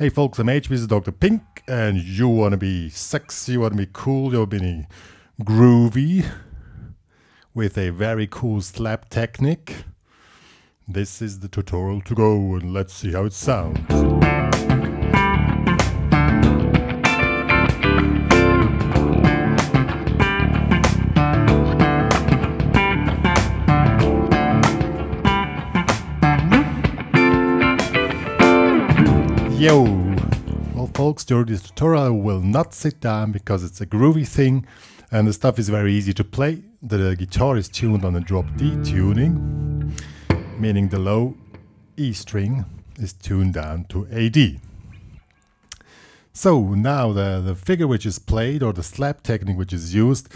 Hey folks, I'm H. This is Dr. Pink, and you want to be sexy, you want to be cool, you want to be groovy with a very cool slap technique. This is the tutorial to go, and let's see how it sounds. Yo! Well folks, during this tutorial I will not sit down because it's a groovy thing and the stuff is very easy to play. The guitar is tuned on a drop D tuning, meaning the low E string is tuned down to a D. So now the, the figure which is played or the slap technique which is used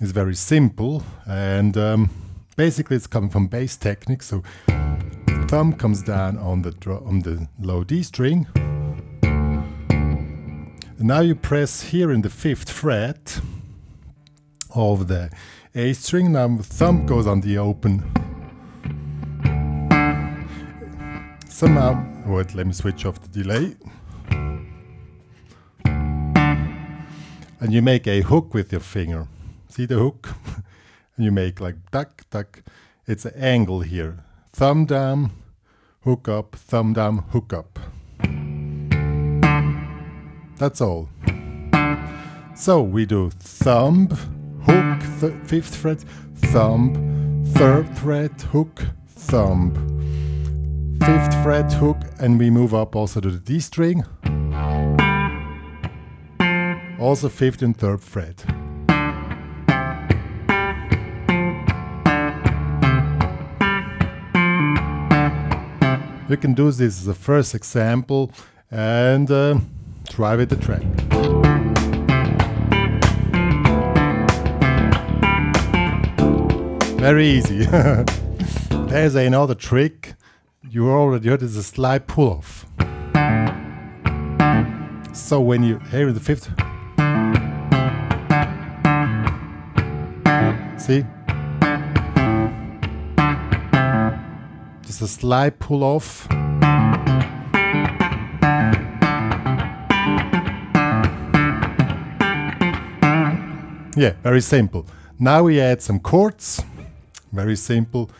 is very simple and um, basically it's coming from bass technique. So thumb comes down on the on the low D string. And now you press here in the fifth fret of the A string. Now thumb goes on the open. Somehow, wait, let me switch off the delay. And you make a hook with your finger. See the hook? and you make like duck, duck. It's an angle here. Thumb down, hook up, thumb down, hook up. That's all. So we do thumb, hook, th fifth fret, thumb, third fret, hook, thumb, fifth fret, hook, and we move up also to the D string. Also fifth and third fret. We can do this as a first example and uh, try with the track. Very easy. There's another trick. You already heard it's a slide pull off. So when you hear the fifth, see? A slide pull off. Yeah, very simple. Now we add some chords. Very simple.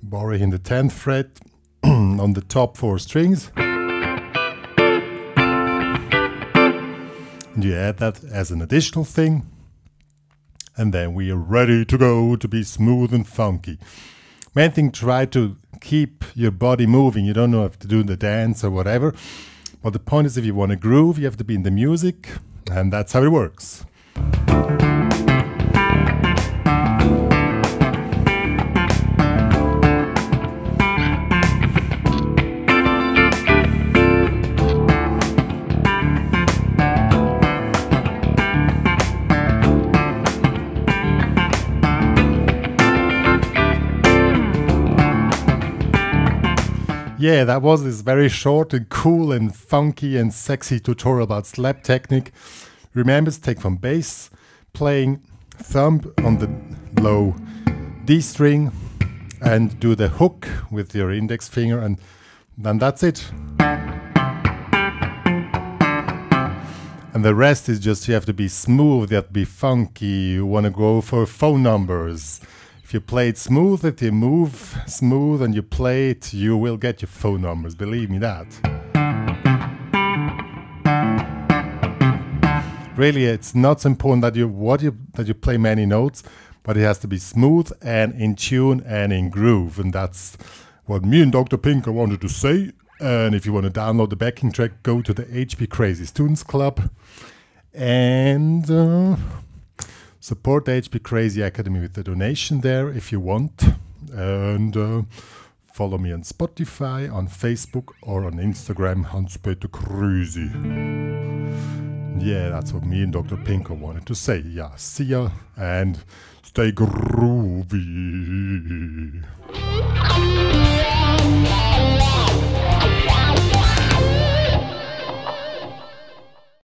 Borrowing the 10th fret on the top four strings. And you add that as an additional thing. And then we are ready to go to be smooth and funky. Main thing, try to keep your body moving. You don't know if to do the dance or whatever. But the point is if you want to groove, you have to be in the music. And that's how it works. Yeah, that was this very short and cool and funky and sexy tutorial about slap technique. Remember to take from bass, playing thumb on the low D string and do the hook with your index finger and then that's it. And the rest is just you have to be smooth, you have to be funky, you want to go for phone numbers. If you play it smooth, if you move smooth and you play it, you will get your phone numbers, believe me that. Really, it's not so important that you what you that you play many notes, but it has to be smooth and in tune and in groove, and that's what me and Dr. Pinker wanted to say. And if you want to download the backing track, go to the HP Crazy Students Club and. Uh, support HP Crazy Academy with a donation there if you want. And uh, follow me on Spotify, on Facebook, or on Instagram, Hans-Peter Crazy. Yeah, that's what me and Dr. Pinker wanted to say. Yeah, see ya and stay groovy.